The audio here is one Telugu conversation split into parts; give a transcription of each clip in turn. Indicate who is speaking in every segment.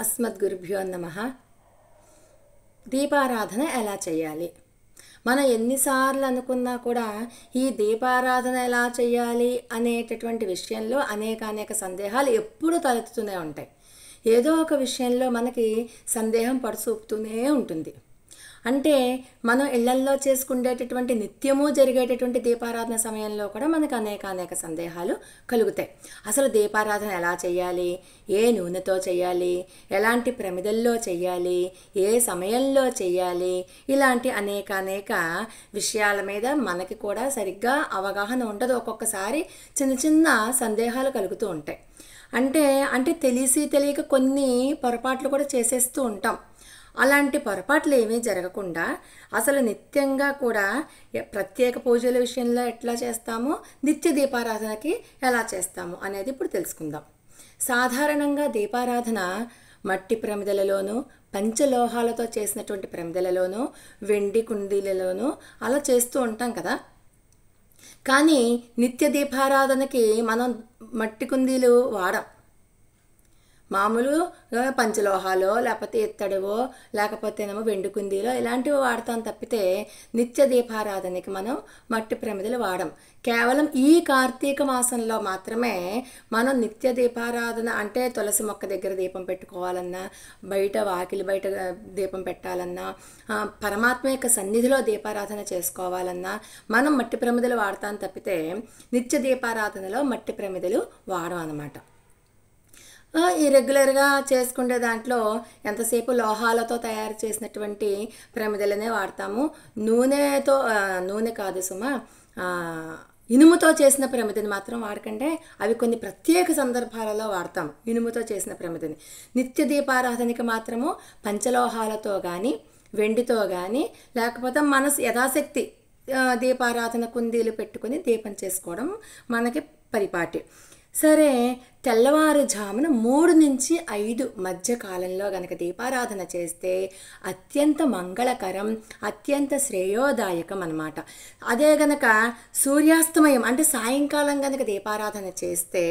Speaker 1: అస్మద్గురుభ్యో నమ. దీపారాధన ఎలా చేయాలి? మనం ఎన్నిసార్లు అనుకున్నా కూడా ఈ దీపారాధన ఎలా చేయాలి అనేటటువంటి విషయంలో అనేక అనేక సందేహాలు ఎప్పుడూ తలెత్తుతూనే ఉంటాయి. ఏదో ఒక విషయంలో మనకి సందేహం పడుచూపుతూనే ఉంటుంది. అంటే మనం ఇళ్ళల్లో చేసుకునేటటువంటి నిత్యము జరిగేటటువంటి దీపారాధన సమయంలో కూడా మనకు అనేక అనేక సందేహాలు కలుగుతాయి. అసలు దీపారాధన ఎలా చేయాలి? ఏ నూనెతో చేయాలి? ఎలాంటి ప్రమిదల్లో చేయాలి? ఏ సమయంలో చేయాలి? ఇలాంటి అనేక అనేక విషయాల మీద మనకి కూడా సరిగ్గా అవగాహన ఉండదు. ఒక్కొక్కసారి చిన్న చిన్న సందేహాలు కలుగుతూ ఉంటాయి. అంటే అంటే తెలిసి తెలియక కొన్ని పొరపాట్లు కూడా చేసేస్తూ ఉంటాం. అలాంటి పొరపాట్లు ఏమీ జరగకుండా అసలు నిత్యంగా కూడా ప్రత్యేక పూజల విషయంలో ఎట్లా చేస్తామో? నిత్య దీపారాధనకి ఎలా చేస్తాము అనేది ఇప్పుడు తెలుసుకుందాం. సాధారణంగా దీపారాధన మట్టి ప్రమిదలలోనూ పంచలోహాలతో చేసినటువంటి ప్రమిదలలోనూ వెండి కుండీలలోనూ అలా చేస్తూ ఉంటాం కదా. కానీ నిత్య దీపారాధనకి మనం మట్టి కుందీలు వాడం. మామూలు పంచలోహాలో లేకపోతే ఇత్తడివో లేకపోతేనేమో వెండి కుందీలో ఇలాంటివి వాడతాం తప్పితే నిత్య దీపారాధనకి మనం మట్టి ప్రమిదలు వాడం. కేవలం ఈ కార్తీక మాసంలో మాత్రమే మనం నిత్య దీపారాధన అంటే తులసి మొక్క దగ్గర దీపం పెట్టుకోవాలన్నా బయట వాకిలి బయట దీపం పెట్టాలన్నా పరమాత్మ యొక్క సన్నిధిలో దీపారాధన చేసుకోవాలన్నా మనం మట్టి ప్రమిదలు వాడతాం తప్పితే నిత్య దీపారాధనలో మట్టి ప్రమిదలు వాడం అన్నమాట ఈ రెగ్యులర్గా చేసుకునే దాంట్లో ఎంతసేపు లోహాలతో తయారు చేసినటువంటి ప్రమిదలనే వాడతాము. నూనెతో నూనె కాదు సుమ ఇనుముతో చేసిన ప్రమిదని మాత్రం వాడకంటే అవి కొన్ని ప్రత్యేక సందర్భాలలో వాడతాం ఇనుముతో చేసిన ప్రమిదని. నిత్య దీపారాధనకి మాత్రము పంచలోహాలతో కానీ వెండితో కానీ లేకపోతే మన యథాశక్తి దీపారాధన కుందీలు పెట్టుకుని దీపం చేసుకోవడం మనకి పరిపాటి. సరే తెల్లవారుజామున మూడు నుంచి ఐదు మధ్య కాలంలో గనక దీపారాధన చేస్తే అత్యంత మంగళకరం అత్యంత శ్రేయోదాయకం అన్నమాట. అదే గనక సూర్యాస్తమయం అంటే సాయంకాలం గనక దీపారాధన చేస్తే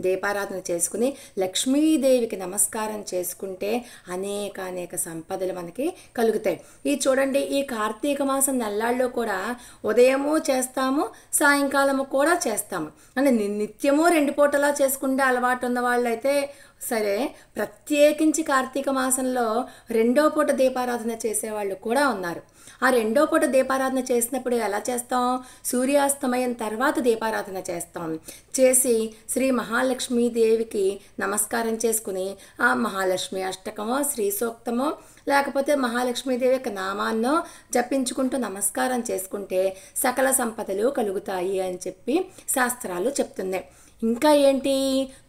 Speaker 1: దీపారాధన చేసుకుని లక్ష్మీదేవికి నమస్కారం చేసుకుంటే అనేక అనేక సంపదలు మనకి కలుగుతాయి. ఈ చూడండి ఈ కార్తీక మాసం నెల్లాళ్ళు కూడా ఉదయము చేస్తాము సాయంకాలము కూడా చేస్తాము. అంటే నిత్యము రెండు పూటలా చేసుకుంటే అలవాటు ఉన్న వాళ్ళైతే సరే ప్రత్యేకించి కార్తీక మాసంలో రెండో పూట దీపారాధన చేసేవాళ్ళు కూడా ఉన్నారు. ఆ రెండో పూట దీపారాధన చేసినప్పుడు ఎలా చేస్తాం? సూర్యాస్తమయం తర్వాత దీపారాధన చేస్తాం. చేసి శ్రీ మహాలక్ష్మీదేవికి నమస్కారం చేసుకుని ఆ మహాలక్ష్మి అష్టకమో శ్రీ సూక్తమో లేకపోతే మహాలక్ష్మీదేవి యొక్క నామాన్నో జపించుకుంటూ నమస్కారం చేసుకుంటే సకల సంపదలు కలుగుతాయి అని చెప్పి శాస్త్రాలు చెప్తున్నాయి. ఇంకా ఏంటి?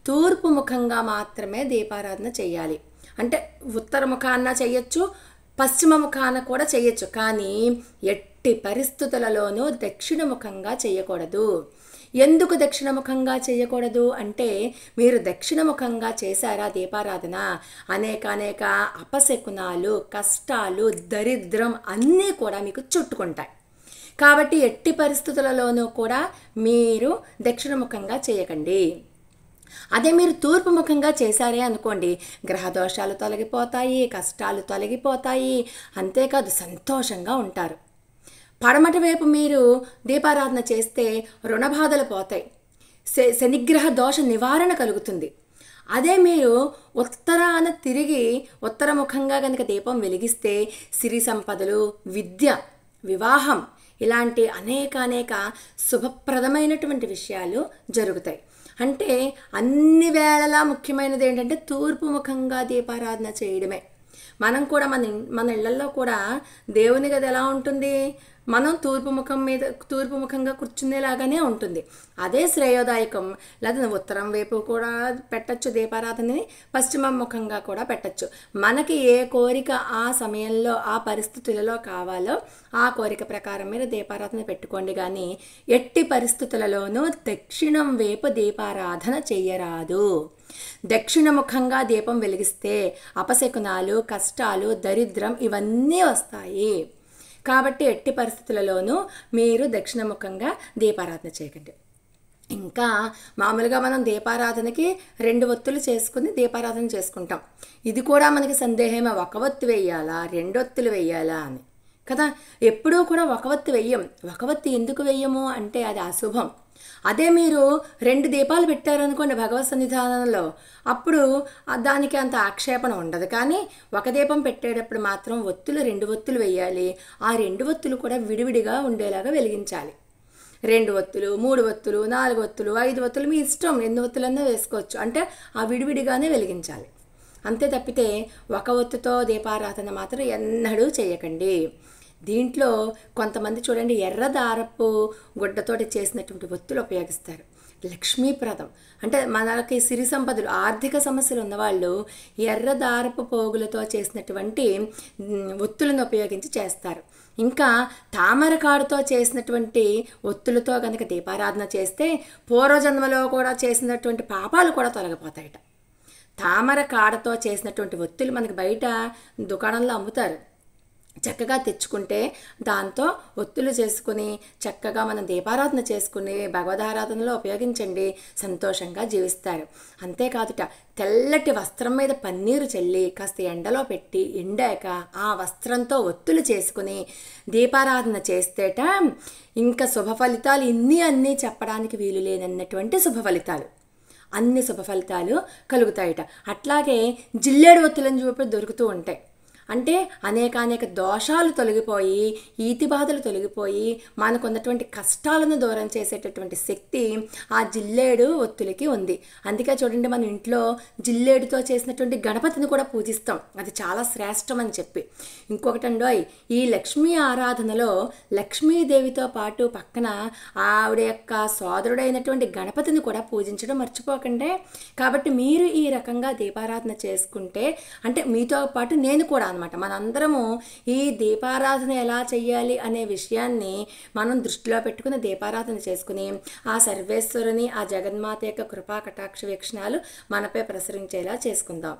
Speaker 1: తూర్పు ముఖంగా మాత్రమే దీపారాధన చేయాలి అంటే ఉత్తర ముఖాన చేయొచ్చు పశ్చిమ ముఖాన కూడా చేయొచ్చు కానీ ఎట్టి పరిస్థితులలోనూ దక్షిణ ముఖంగా చేయకూడదు ఎందుకు దక్షిణముఖంగా చేయకూడదు అంటే మీరు దక్షిణముఖంగా చేశారా దీపారాధన? అనేక అనేక అపశకునాలు కష్టాలు దరిద్రం అన్నీ కూడా మీకు చుట్టుకుంటాయి. కాబట్టి ఎట్టి పరిస్థితులలోనూ కూడా మీరు దక్షిణముఖంగా చేయకండి. అదే మీరు తూర్పు ముఖంగా చేశారే అనుకోండి గ్రహదోషాలు తొలగిపోతాయి కష్టాలు తొలగిపోతాయి అంతేకాదు సంతోషంగా ఉంటారు. పడమటి వైపు మీరు దీపారాధన చేస్తే రుణబాధలు పోతాయి. శ- శనిగ్రహ దోష నివారణ కలుగుతుంది. అదే మీరు ఉత్తరాన తిరిగి ఉత్తరముఖంగా కనుక దీపం వెలిగిస్తే సిరి సంపదలు విద్య వివాహం ఇలాంటి అనేక అనేక శుభప్రదమైనటువంటి విషయాలు జరుగుతాయి. అంటే అన్ని వేళలా ముఖ్యమైనది ఏంటంటే తూర్పు ముఖంగా దీపారాధన చేయడమే. మనం కూడా మన మన ఇళ్ళలో కూడా దేవుని గది ఎలా ఉంటుంది? మనం తూర్పు ముఖం మీద తూర్పు ముఖంగా కూర్చునేలాగానే ఉంటుంది. అదే శ్రేయోదాయకం. లేదా ఉత్తరం వైపు కూడా పెట్టచ్చు దీపారాధనని పశ్చిమ ముఖంగా కూడా పెట్టచ్చు. మనకి ఏ కోరిక ఆ సమయంలో ఆ పరిస్థితులలో కావాలో ఆ కోరిక ప్రకారం మీరు దీపారాధన పెట్టుకోండి. కానీ ఎట్టి పరిస్థితులలోనూ దక్షిణం వైపు దీపారాధన చెయ్యరాదు. దక్షిణముఖంగా దీపం వెలిగిస్తే అపశకునాలు కష్టాలు దరిద్రం ఇవన్నీ వస్తాయి. కాబట్టి ఎట్టి పరిస్థితులలోనూ మీరు దక్షిణముఖంగా దీపారాధన చేయకండి. ఇంకా మామూలుగా మనం దీపారాధనకి రెండు ఒత్తులు చేసుకుని దీపారాధన చేసుకుంటాం. ఇది కూడా మనకి సందేహమే. ఒక ఒత్తు వేయాలా? రెండు ఒత్తులు వేయాలా అని. కదా? ఎప్పుడూ కూడా ఒక వెయ్యం. ఒక ఎందుకు వెయ్యము అంటే అది అశుభం. అదే మీరు రెండు దీపాలు పెట్టారనుకోండి భగవత్ సన్నిధానంలో. అప్పుడు దానికి అంత ఆక్షేపణ ఉండదు. కానీ ఒక దీపం పెట్టేటప్పుడు మాత్రం ఒత్తులు రెండు ఒత్తులు వేయాలి ఆ రెండు ఒత్తులు కూడా విడివిడిగా ఉండేలాగా వెలిగించాలి. రెండు ఒత్తులు మూడు ఒత్తులు నాలుగు ఒత్తులు ఐదు ఒత్తులు మీ ఇష్టం. ఎన్ని ఒత్తులన్నా వేసుకోవచ్చు. అంటే ఆ విడివిడిగానే వెలిగించాలి. అంతే తప్పితే ఒక ఒత్తుతో దీపారాధన మాత్రం ఎన్నడూ చేయకండి. దీంట్లో కొంతమంది చూడండి ఎర్ర దారపు గుడ్డతోటి చేసినటువంటి ఒత్తులు ఉపయోగిస్తారు. లక్ష్మీప్రదం. అంటే మనకి సిరి సంపదలు ఆర్థిక సమస్యలు ఉన్నవాళ్ళు ఎర్ర దారపు పోగులతో చేసినటువంటి ఒత్తులను ఉపయోగించి చేస్తారు. ఇంకా తామరకాడుతో చేసినటువంటి ఒత్తులతో కనుక దీపారాధన చేస్తే పూర్వజన్మలో కూడా చేసినటువంటి పాపాలు కూడా తొలగిపోతాయట. తామర కాడతో చేసినటువంటి ఒత్తులు మనకి బయట దుకాణంలో అమ్ముతారు. చక్కగా తెచ్చుకుంటే దాంతో ఒత్తులు చేసుకుని చక్కగా మనం దీపారాధన చేసుకుని భగవదారాధనలో ఉపయోగించండి. సంతోషంగా జీవిస్తారు. అంతేకాదుట తెల్లటి వస్త్రం మీద పన్నీరు చల్లి కాస్త ఎండలో పెట్టి ఎండాక ఆ వస్త్రంతో ఒత్తులు చేసుకుని దీపారాధన చేస్తేట ఇంకా శుభ ఫలితాలు ఇన్ని అన్నీ చెప్పడానికి వీలు లేనన్నటువంటి శుభ ఫలితాలు. అన్ని శుభ ఫలితాలు కలుగుతాయట. అట్లాగే జిల్లేడు ఒత్తులని చూపి దొరుకుతూ ఉంటాయి. అంటే అనేకానేక దోషాలు తొలగిపోయి ఈతి బాధలు తొలగిపోయి మనకున్నటువంటి కష్టాలను దూరం చేసేటటువంటి శక్తి ఆ జిల్లేడు ఒత్తులకి ఉంది. అందుకే చూడండి మన ఇంట్లో జిల్లేడుతో చేసినటువంటి గణపతిని కూడా పూజిస్తాం. అది చాలా శ్రేష్టం అని చెప్పి. ఇంకొకటండోయ్ ఈ లక్ష్మీ ఆరాధనలో లక్ష్మీదేవితో పాటు పక్కన ఆవిడ యొక్క సోదరుడైనటువంటి గణపతిని కూడా పూజించడం మర్చిపోకండి. కాబట్టి మీరు ఈ రకంగా దీపారాధన చేసుకుంటే అంటే మీతో పాటు నేను కూడా అనమాట మనందరము ఈ దీపారాధన ఎలా చెయ్యాలి అనే విషయాన్ని మనం దృష్టిలో పెట్టుకుని దీపారాధన చేసుకుని ఆ సర్వేశ్వరుని ఆ జగన్మాత యొక్క కృపా కటాక్ష వీక్షణాలు మనపై ప్రసరించేలా చేసుకుందాం.